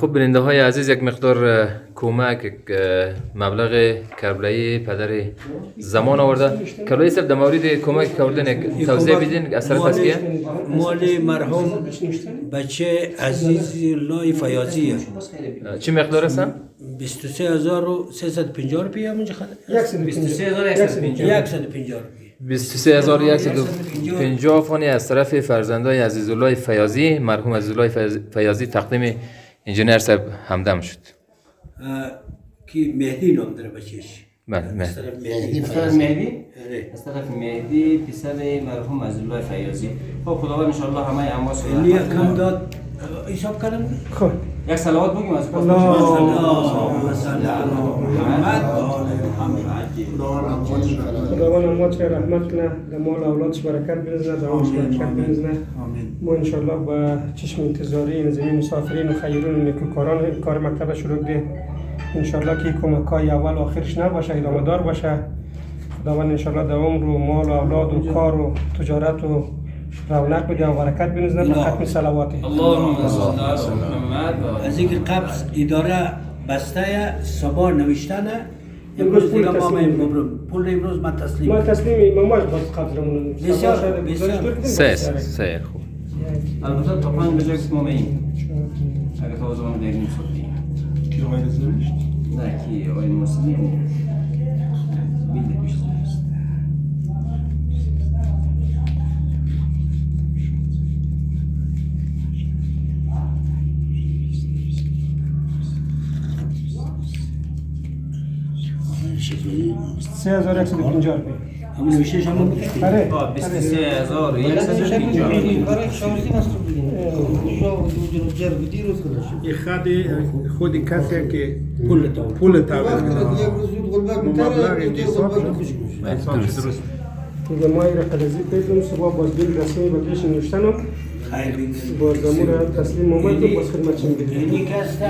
خب بیننده های عزیز یک مقدار کمک مبلغ کربلایی پدر زمان آورده. کربلایی صاحب در مورد کمک که آوردن توضیح بدین از طرف از کیه؟ مال مرحوم بچه عزیز الله فیاضی چی مقدار است؟ 23350 روپیه همونجا خدا 23150 23150 افغانی از طرف فرزندای عزیز الله فیاضی مرحوم عزیز الله فیاضی تقدیم انجینر صاحب همدم شد. کی مهدی نام داره بچهش؟ بله مهدی. طرف مهدی. پسر مهدی؟ آره. از طرف مهدی پسر مرحوم عزیزالله فیاضی. خب خداوند انشاءالله همه امواس کم داد. حساب کردم خب یک صلوات بگیم از صل علی محمد خداوند اموات را رحمت کنه در مال اولادش برکت بنزنه دوامش برکت بنزنه ما انشالله با چشم انتظاری این زمین مسافرین و خیرون و نیکوکاران کار مکتب شروع ده انشالله که کمک های اول و آخرش نباشه ادامه دار باشه خداوند انشالله دوام رو مال و اولاد و کار و تجارت و رونق بده و برکت بنزنه به ختم صلواتی اللهم صل علی محمد از اینکه قبض اداره بسته سبا نوشتنه امروز امروز پول ما تسلیم. پول امروز من تسلیم ما تسلیم ماماش باز قبضمون بسیار، بسیار. سه. سه خوب البته تا پنج بجای که ما این اگر تو زمان دیگه صوتی نه کی آقای مسلم 3150 روپیه همون نوشته شما بود آره. 23150 برای شارژی مصرف یه خود خودی کسی که پول تا پول تا مبلغ حساب درست. ما این رقلزی پیدم صبح باز بیل رسمی بگیش نوشتنم و خیر بگذاریم باز امور تسلیم اومد و باز خدمت یعنی کس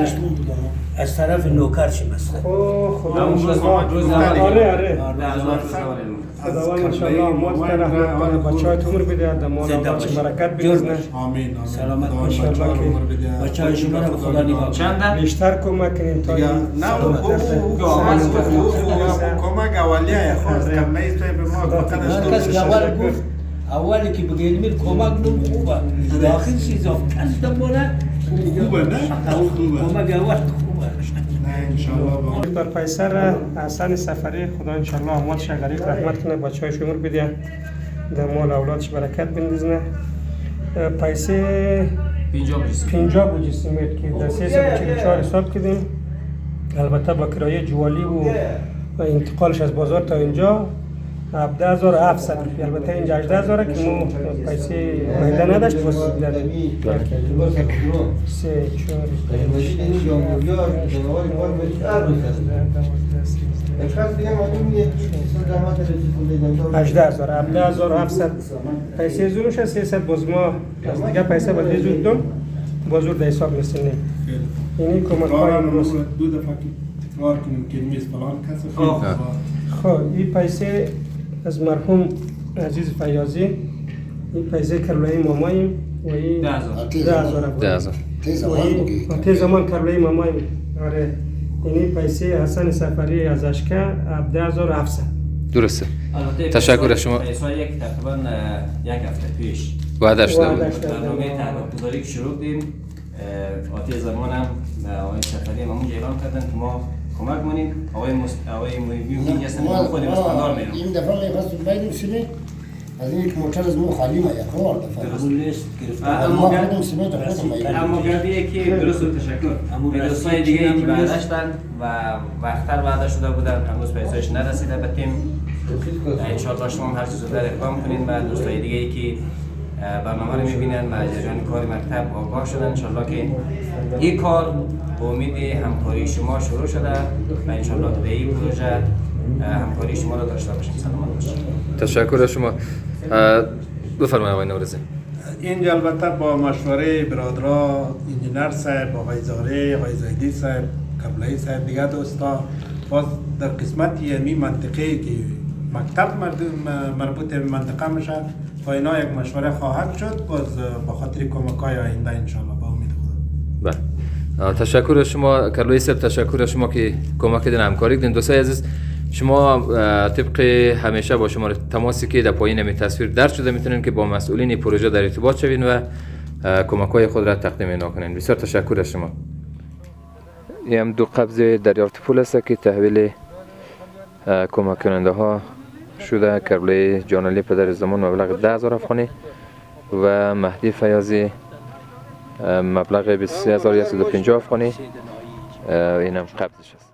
از طرف نوکر است خب خدا اول. آره. آره خداوند انشالله اموات که رحمت بچه های عمر بده در باشی. برکت باشی. آمین سلامت خدا باشی. بچه‌ها رو عمر بده. بچه های شما رو خدا نگاه. چند بیشتر کمک کنیم تا نه کمک اولیه خواست کم نیست به ما اول اولی که بگید میر کمک نم خوبه. داخل چیز کس دمونه خوبه نه؟ خوبه. کمک اول خوبه. نه دکتر فیصل حسن سفری خدا انشالله امواتش غریق رحمت کنه بچه های شمر بده در مال اولادش برکت بندازنه پیسه 50 بجای پینجا بوجی سیمت که در سه سه چهار حساب کردیم. البته با کرایه جوالی و و انتقالش از بازار تا اینجا. 17700 روپیه. البته اینجا 18000 که ما پیسه مهنده نداشت بس در سه چهار هجده هزار هفده هزار هفتصد. پیسه زورش از سیصد. باز ما از دیگه پیسه بلده زود دم. بازور در حساب میسنیم یعنی کمک های امروز دو دفعه تکرار کنیم که میز فلان کسی آه. خب این پیسه از مرحوم عزیز فیاضی این پیسه کرلای ماماییم و این ده هزار. ده این زمان کرلای ماماییم. آره. یعنی پیسه حسن سفری از اشکه ده هزار و هفتصد. درسته. البته تشکر از شما. پیسا یک تقریبا یک هفته پیش. وعده شده بود وعده شده. برنامه که شروع کردیم. اه، آتی زمان هم آقای سفری اونجا اعلام کردن. که ما کمک کنیم آقای مست... آقای محبی هستن ما خودیم اسپاندار میرم این دفعه می‌خواستم باید سیمه از این که موتر از مو خالی ما یک روار دفعه. گرفتم اما ما خودم سیمه تا خودم باید اما گردیه که درست و تشکر. به دوستای رسید دیگه چی که برداشتن و وقتتر وعده شده بودن هنوز پیسایش نرسیده به تیم. انشاءالله شما هم هر چیز زودتر اقدام کنید و دوستای دیگه ای که برنامه رو می‌بینن و جریان کار مکتب آگاه شدن. انشاءالله که این کار به امید همکاری شما شروع شده و انشاءالله که به این پروژه همکاری شما رو داشته باشیم. سلامت باشید. تشکر از شما. بفرمایید آقای نورزی اینجا البته با مشوره برادرا انجینر صاحب آقای زاره آقای زیدی صاحب قبلایی صاحب دیگه دوستا باز در قسمت یمی منطقه که مکتب مربوط به منطقه میشه. با اینا یک مشوره خواهد شد باز به خاطر کمک های آینده انشاءالله با امید خدا. بله. تشکر شما کرلوی صاحب تشکر شما که کمک کردین همکاری کردین. دوستای عزیز شما طبق همیشه با شما تماسی که در پایین می تصویر درد شده می‌تونین که با مسئولین پروژه در ارتباط شوین و کمک های خود را تقدیم اینا کنین. بسیار تشکر از شما. این هم دو قبض دریافت پول است که تحویل کمک کننده ها شده کربله جانالی پدر زمان مبلغ ده هزار افغانی و مهدی فیاضی اه، مبلغ 23150 افغانی. اه، این هم قبضش است.